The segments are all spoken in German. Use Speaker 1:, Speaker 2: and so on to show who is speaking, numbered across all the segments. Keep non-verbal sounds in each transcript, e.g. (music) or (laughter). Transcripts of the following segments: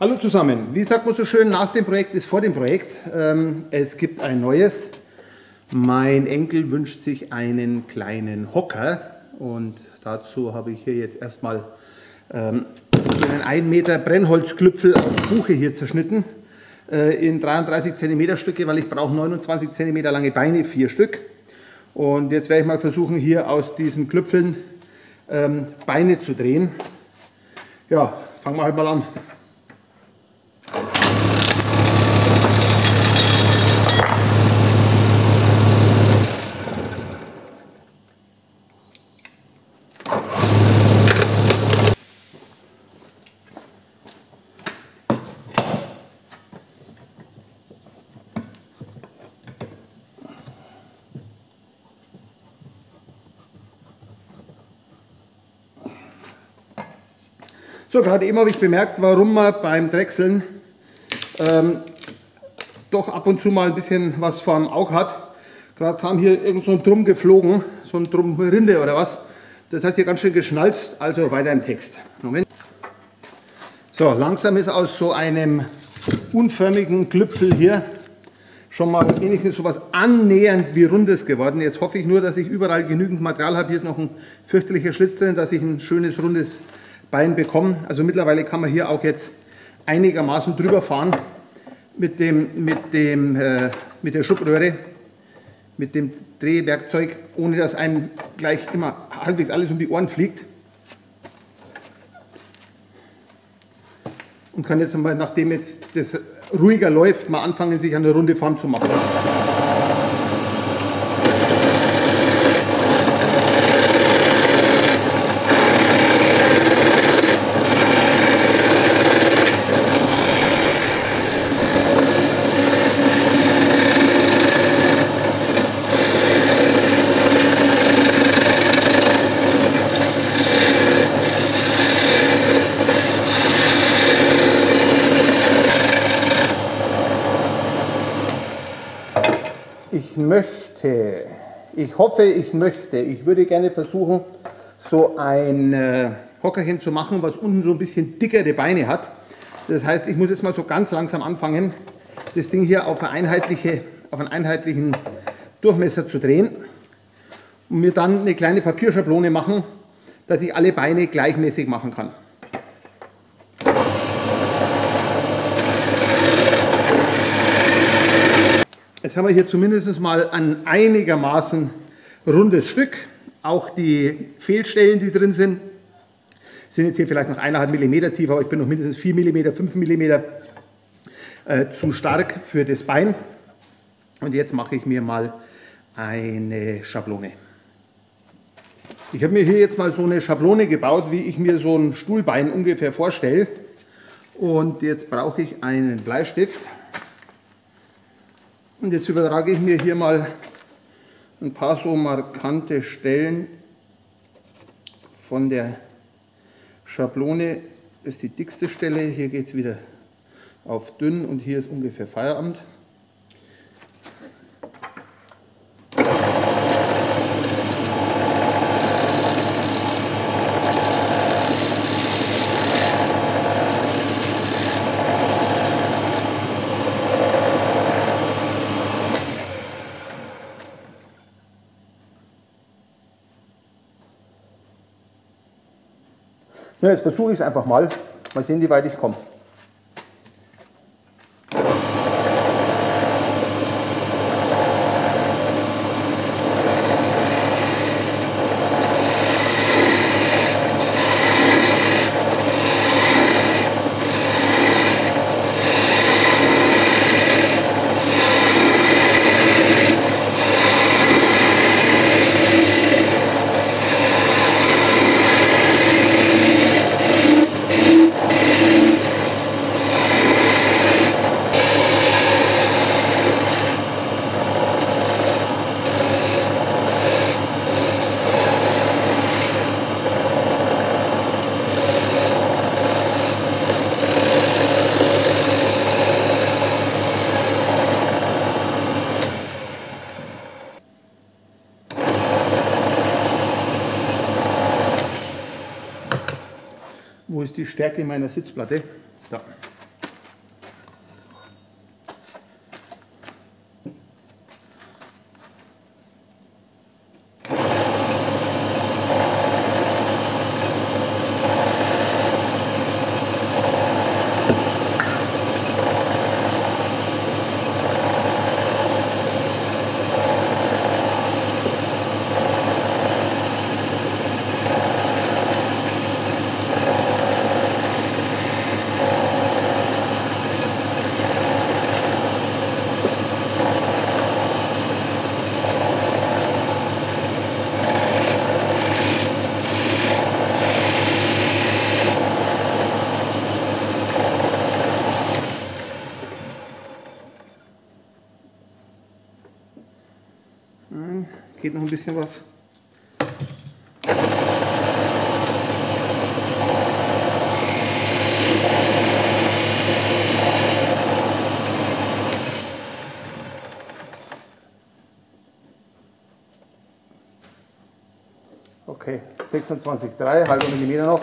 Speaker 1: Hallo zusammen. Wie sagt man so schön, nach dem Projekt ist vor dem Projekt. Ähm, es gibt ein neues. Mein Enkel wünscht sich einen kleinen Hocker und dazu habe ich hier jetzt erstmal ähm, einen 1 Meter Brennholzklüpfel aus Buche hier zerschnitten äh, in 33 cm Stücke, weil ich brauche 29 cm lange Beine, vier Stück. Und jetzt werde ich mal versuchen, hier aus diesen Klüpfeln ähm, Beine zu drehen. Ja, fangen wir halt mal an. So, gerade eben habe ich bemerkt, warum man beim Drechseln ähm, doch ab und zu mal ein bisschen was vor dem Auge hat. Gerade kam hier irgend so ein Drum geflogen, so ein Drum Rinde oder was. Das hat hier ganz schön geschnalzt, also weiter im Text. Moment. So, langsam ist aus so einem unförmigen Klüpfel hier schon mal wenigstens so was annähernd wie rundes geworden. Jetzt hoffe ich nur, dass ich überall genügend Material habe. Hier ist noch ein fürchterlicher Schlitz drin, dass ich ein schönes rundes Bein bekommen. Also mittlerweile kann man hier auch jetzt einigermaßen drüber fahren mit, dem, mit, dem, äh, mit der Schubröhre, mit dem Drehwerkzeug, ohne dass einem gleich immer halbwegs alles um die Ohren fliegt. Und kann jetzt mal, nachdem jetzt das ruhiger läuft, mal anfangen, sich eine runde Form zu machen. Möchte, ich hoffe, ich möchte, ich würde gerne versuchen, so ein äh, Hockerchen zu machen, was unten so ein bisschen dickere Beine hat. Das heißt, ich muss jetzt mal so ganz langsam anfangen, das Ding hier auf, eine einheitliche, auf einen einheitlichen Durchmesser zu drehen und mir dann eine kleine Papierschablone machen, dass ich alle Beine gleichmäßig machen kann. Jetzt haben wir hier zumindest mal ein einigermaßen rundes Stück. Auch die Fehlstellen, die drin sind, sind jetzt hier vielleicht noch 1,5 mm tief, aber ich bin noch mindestens 4 mm, 5 mm äh, zu stark für das Bein. Und jetzt mache ich mir mal eine Schablone. Ich habe mir hier jetzt mal so eine Schablone gebaut, wie ich mir so ein Stuhlbein ungefähr vorstelle. Und jetzt brauche ich einen Bleistift. Und jetzt übertrage ich mir hier mal ein paar so markante Stellen von der Schablone. Das ist die dickste Stelle. Hier geht es wieder auf dünn und hier ist ungefähr Feierabend. Jetzt versuche ich es einfach mal. Mal sehen, wie weit ich komme. Stärke meiner Sitzplatte? Da. Geht noch ein bisschen was. Okay, 26,3, halber Millimeter noch.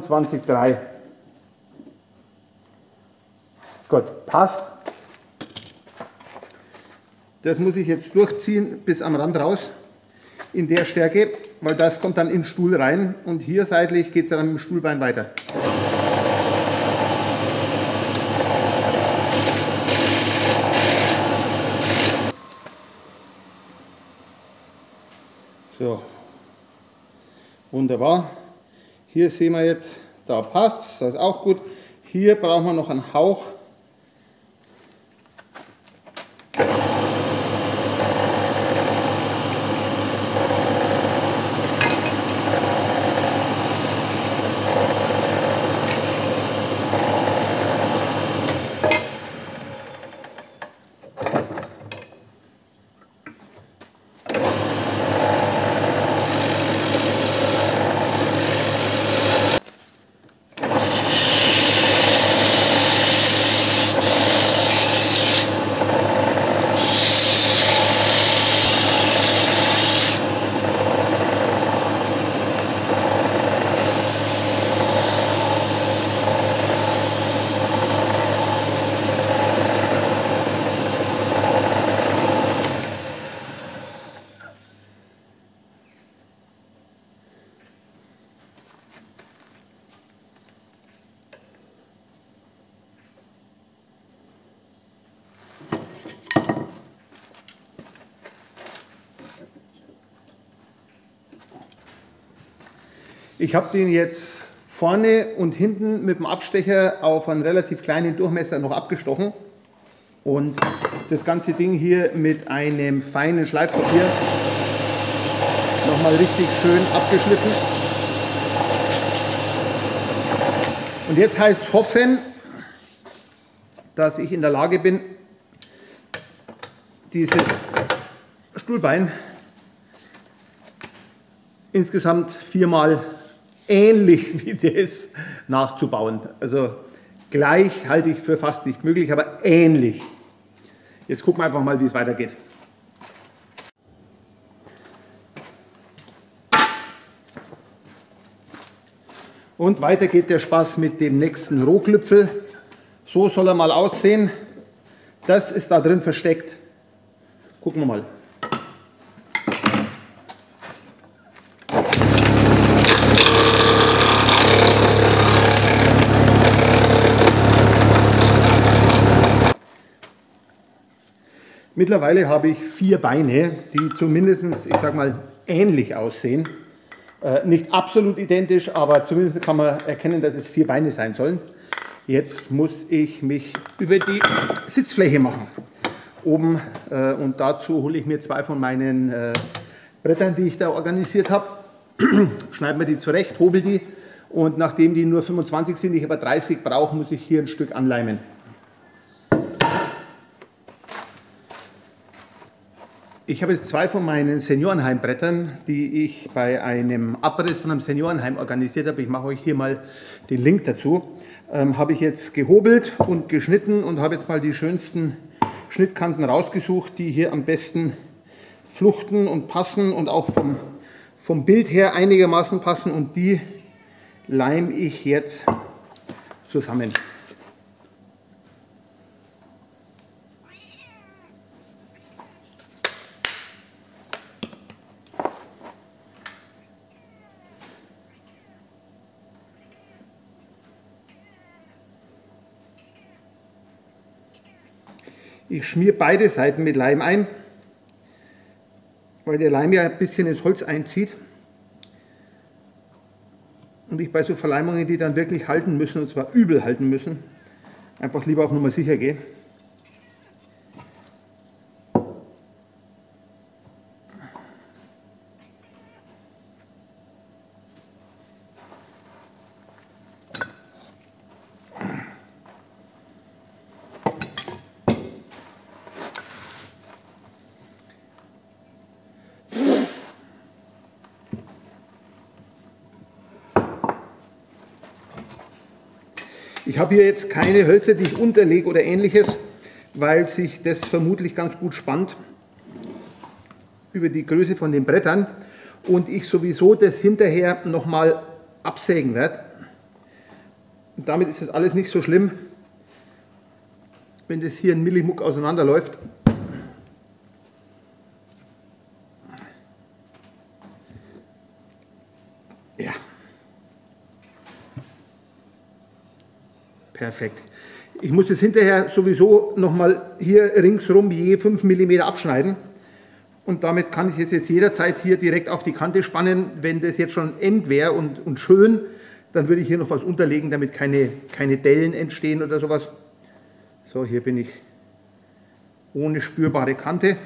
Speaker 1: Fünfundzwanzig drei. Gut, passt. Das muss ich jetzt durchziehen bis am Rand raus in der Stärke weil das kommt dann in den Stuhl rein und hier seitlich geht es dann mit dem Stuhlbein weiter. So, wunderbar. Hier sehen wir jetzt, da passt, das ist auch gut. Hier brauchen wir noch einen Hauch Ich habe den jetzt vorne und hinten mit dem Abstecher auf einen relativ kleinen Durchmesser noch abgestochen und das ganze Ding hier mit einem feinen Schleifpapier nochmal richtig schön abgeschliffen. Und jetzt heißt es hoffen, dass ich in der Lage bin, dieses Stuhlbein insgesamt viermal ähnlich wie das nachzubauen. Also gleich halte ich für fast nicht möglich, aber ähnlich. Jetzt gucken wir einfach mal, wie es weitergeht. Und weiter geht der Spaß mit dem nächsten Rohklüpfel. So soll er mal aussehen. Das ist da drin versteckt. Gucken wir mal. Mittlerweile habe ich vier Beine, die zumindest, ich sag mal, ähnlich aussehen. Äh, nicht absolut identisch, aber zumindest kann man erkennen, dass es vier Beine sein sollen. Jetzt muss ich mich über die Sitzfläche machen. Oben äh, und dazu hole ich mir zwei von meinen äh, Brettern, die ich da organisiert habe. (clears throat) Schneide mir die zurecht, hobel die und nachdem die nur 25 sind, ich aber 30 brauche, muss ich hier ein Stück anleimen. Ich habe jetzt zwei von meinen Seniorenheimbrettern, die ich bei einem Abriss von einem Seniorenheim organisiert habe. Ich mache euch hier mal den Link dazu. Ähm, habe ich jetzt gehobelt und geschnitten und habe jetzt mal die schönsten Schnittkanten rausgesucht, die hier am besten fluchten und passen und auch vom, vom Bild her einigermaßen passen und die leim ich jetzt zusammen. Ich schmiere beide Seiten mit Leim ein, weil der Leim ja ein bisschen ins Holz einzieht. Und ich bei so Verleimungen, die dann wirklich halten müssen, und zwar übel halten müssen, einfach lieber auf Nummer sicher gehe. Ich habe hier jetzt keine Hölzer, die ich unterlege oder ähnliches, weil sich das vermutlich ganz gut spannt über die Größe von den Brettern und ich sowieso das hinterher nochmal absägen werde. Und damit ist das alles nicht so schlimm, wenn das hier ein Millimuck auseinanderläuft. Perfekt. Ich muss das hinterher sowieso nochmal hier ringsrum je 5 mm abschneiden. Und damit kann ich es jetzt jederzeit hier direkt auf die Kante spannen. Wenn das jetzt schon end wäre und, und schön, dann würde ich hier noch was unterlegen, damit keine, keine Dellen entstehen oder sowas. So, hier bin ich ohne spürbare Kante.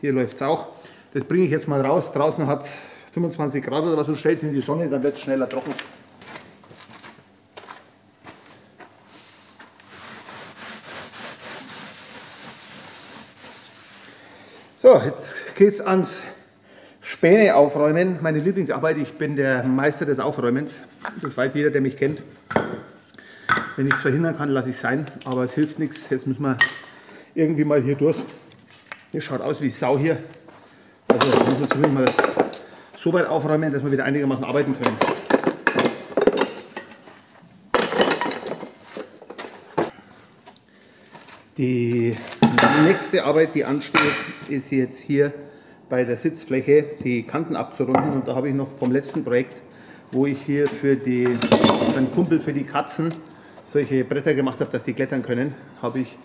Speaker 1: Hier läuft es auch. Das bringe ich jetzt mal raus. Draußen hat es 25 Grad oder was, du stellst in die Sonne, dann wird es schneller trocken. So, jetzt geht es ans Späne aufräumen. Meine Lieblingsarbeit, ich bin der Meister des Aufräumens. Das weiß jeder, der mich kennt. Wenn ich es verhindern kann, lasse ich es sein, aber es hilft nichts. Jetzt müssen wir irgendwie mal hier durch. Das schaut aus wie Sau hier. Also müssen wir zumindest mal so weit aufräumen, dass wir wieder einigermaßen arbeiten können. Die nächste Arbeit, die ansteht, ist jetzt hier bei der Sitzfläche die Kanten abzurunden. Und da habe ich noch vom letzten Projekt, wo ich hier für, einen Kumpel für die Katzen solche Bretter gemacht habe, dass die klettern können, habe ich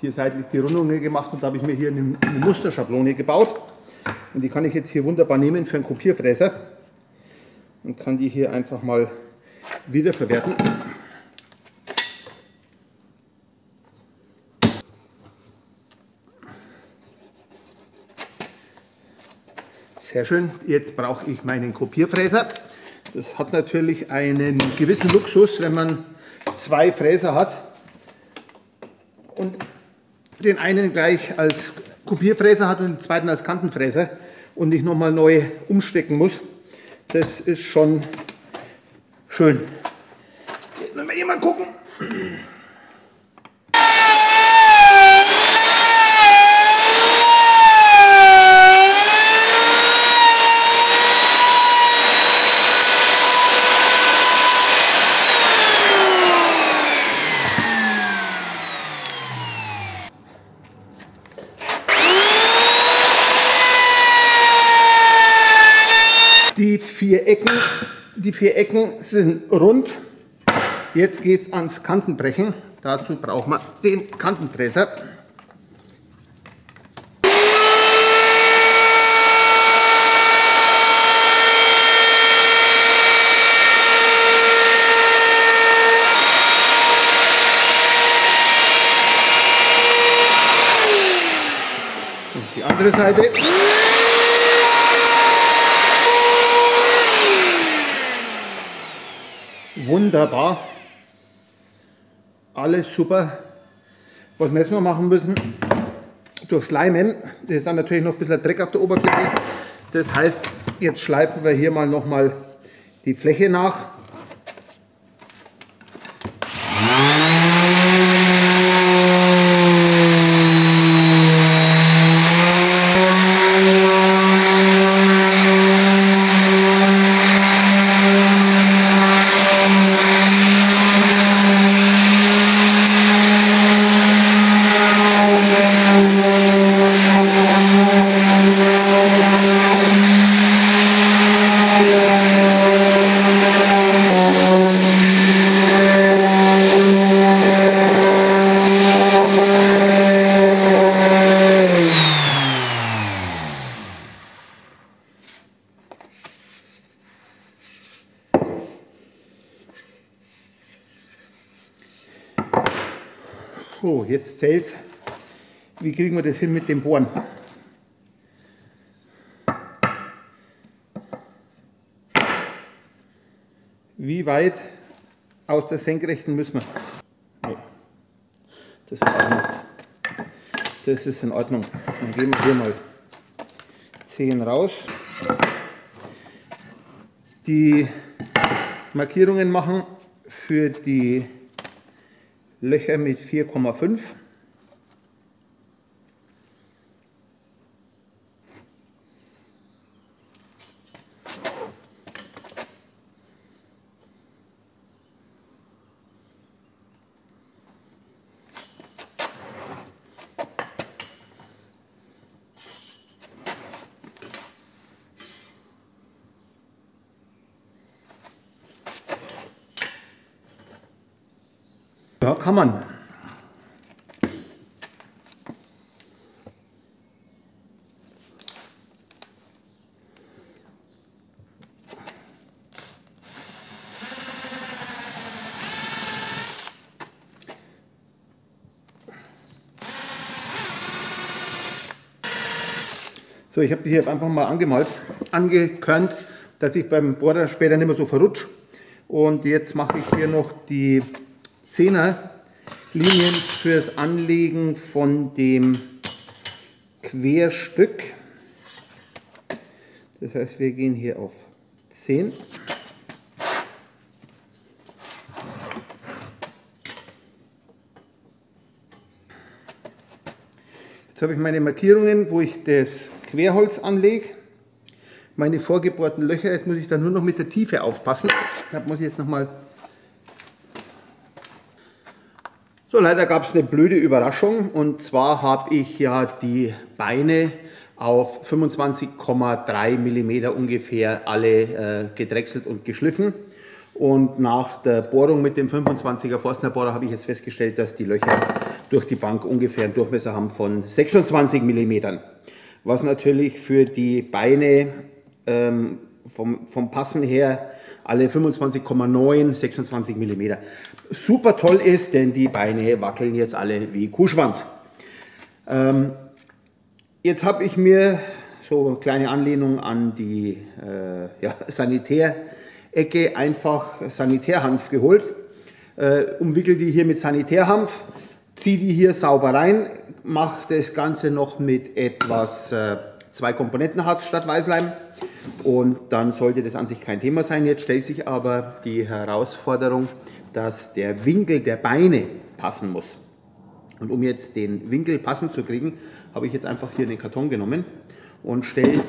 Speaker 1: hier seitlich die Rundungen gemacht und da habe ich mir hier eine, eine Musterschablone gebaut. Und die kann ich jetzt hier wunderbar nehmen für einen Kopierfräser und kann die hier einfach mal wiederverwerten. Sehr schön. Jetzt brauche ich meinen Kopierfräser. Das hat natürlich einen gewissen Luxus, wenn man zwei Fräser hat und den einen gleich als Kopierfräser hat und den zweiten als Kantenfräser und nicht nochmal neu umstecken muss. Das ist schon schön. Jetzt müssen wir hier mal gucken. Die vier Ecken, die vier Ecken sind rund. Jetzt geht es ans Kantenbrechen. Dazu braucht man den Kantenfräser. Und die andere Seite. Wunderbar. Alles super. Was wir jetzt noch machen müssen, durchs Leimen, das ist dann natürlich noch ein bisschen Dreck auf der Oberfläche. Das heißt, jetzt schleifen wir hier mal nochmal die Fläche nach. So, jetzt zählt Wie kriegen wir das hin mit dem Bohren? Wie weit aus der Senkrechten müssen wir? Nee. Das ist in Ordnung. Das ist in Ordnung. Dann gehen wir hier mal 10 raus. Die Markierungen machen für die Löcher mit 4,5. Man. So, ich habe die hier einfach mal angemalt, angekörnt, dass ich beim Bohrer später nicht mehr so verrutsche. Und jetzt mache ich hier noch die 10er Linien fürs Anlegen von dem Querstück. Das heißt, wir gehen hier auf 10. Jetzt habe ich meine Markierungen, wo ich das Querholz anlege. Meine vorgebohrten Löcher, jetzt muss ich dann nur noch mit der Tiefe aufpassen. Da muss ich jetzt nochmal So, leider gab es eine blöde Überraschung und zwar habe ich ja die Beine auf 25,3 mm ungefähr alle äh, gedrechselt und geschliffen. Und nach der Bohrung mit dem 25er Forstnerbohrer habe ich jetzt festgestellt, dass die Löcher durch die Bank ungefähr einen Durchmesser haben von 26 mm. Was natürlich für die Beine ähm, vom, vom Passen her alle 25,9, 26 mm. Super toll ist, denn die Beine wackeln jetzt alle wie Kuhschwanz. Ähm, jetzt habe ich mir so eine kleine Anlehnung an die äh, ja, (laughs) Sanitärecke einfach Sanitärhanf geholt. Äh, umwickel die hier mit Sanitärhanf, ziehe die hier sauber rein, mache das Ganze noch mit etwas äh, zwei Komponentenharz statt Weißleim und dann sollte das an sich kein Thema sein. Jetzt stellt sich aber die Herausforderung, dass der Winkel der Beine passen muss. Und um jetzt den Winkel passend zu kriegen, habe ich jetzt einfach hier den Karton genommen und stelle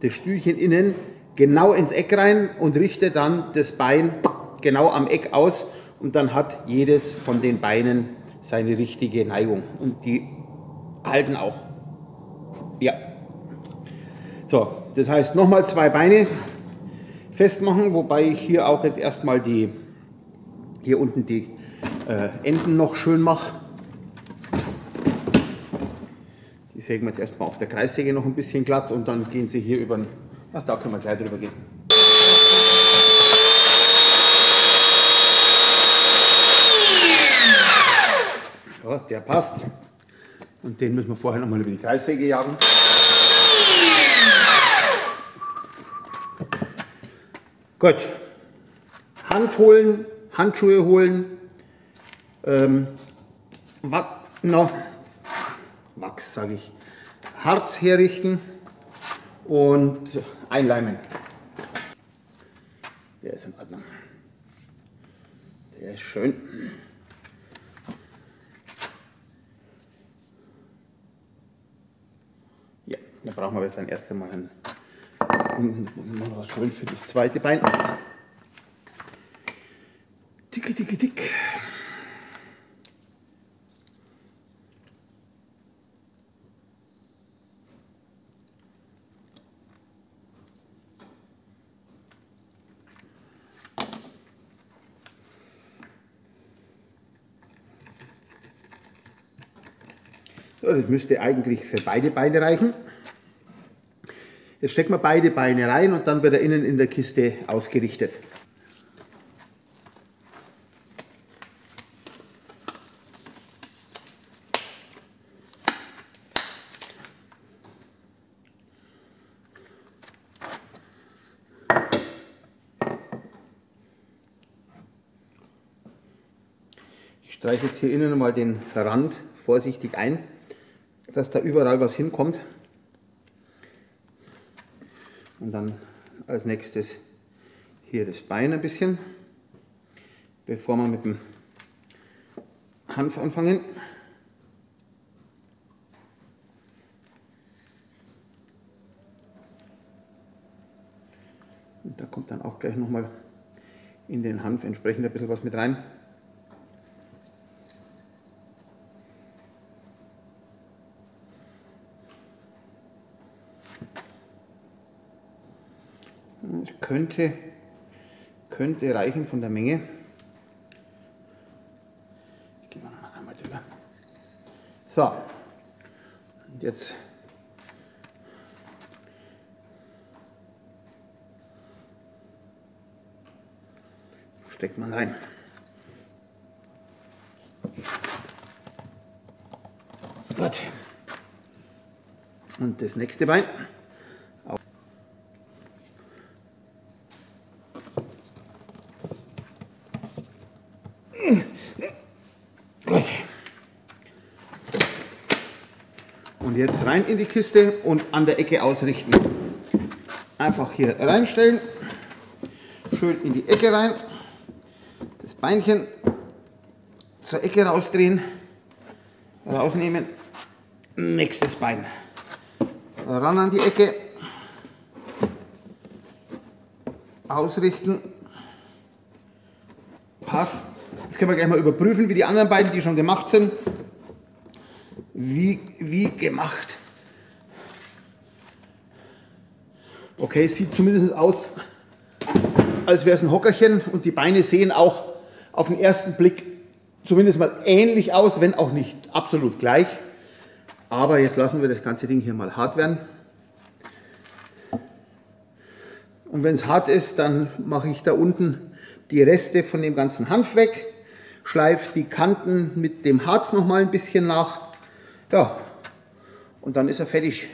Speaker 1: das Stühlchen innen genau ins Eck rein und richte dann das Bein genau am Eck aus und dann hat jedes von den Beinen seine richtige Neigung und die halten auch. So, das heißt nochmal zwei Beine festmachen, wobei ich hier auch jetzt erstmal die, hier unten die äh, Enden noch schön mache. Die sägen wir jetzt erstmal auf der Kreissäge noch ein bisschen glatt und dann gehen sie hier über, ach da können wir gleich drüber gehen. Ja, der passt. Und den müssen wir vorher nochmal über die Kreissäge jagen. Gut. Hanf holen, Handschuhe holen, ähm, Wach, no, Wachs sage ich, Harz herrichten und einleimen. Der ist in Ordnung. Der ist schön. Ja, da brauchen wir jetzt dann erst einmal einen noch was schön für das zweite Bein. Dicke, dicke, dick. So, das müsste eigentlich für beide Beine reichen. Jetzt stecken wir beide Beine rein und dann wird er innen in der Kiste ausgerichtet. Ich streiche jetzt hier innen mal den Rand vorsichtig ein, dass da überall was hinkommt. Und dann als nächstes hier das Bein ein bisschen. bevor wir mit dem Hanf anfangen. Und da kommt dann auch gleich nochmal in den Hanf entsprechend ein bisschen was mit rein. Es könnte, könnte reichen von der Menge. Ich gehe mal einmal drüber. So, und jetzt steckt man rein. Gut. Und das nächste Bein. Und jetzt rein in die Kiste und an der Ecke ausrichten. Einfach hier reinstellen, schön in die Ecke rein, das Beinchen zur Ecke rausdrehen, rausnehmen, nächstes Bein, ran an die Ecke, ausrichten, passt. Jetzt können wir gleich mal überprüfen, wie die anderen beiden, die schon gemacht sind, wie, wie gemacht. Okay, sieht zumindest aus, als wäre es ein Hockerchen und die Beine sehen auch auf den ersten Blick zumindest mal ähnlich aus, wenn auch nicht absolut gleich. Aber jetzt lassen wir das ganze Ding hier mal hart werden. Und wenn es hart ist, dann mache ich da unten die Reste von dem ganzen Hanf weg schleife die Kanten mit dem Harz noch mal ein bisschen nach. Ja, und dann ist er fertig.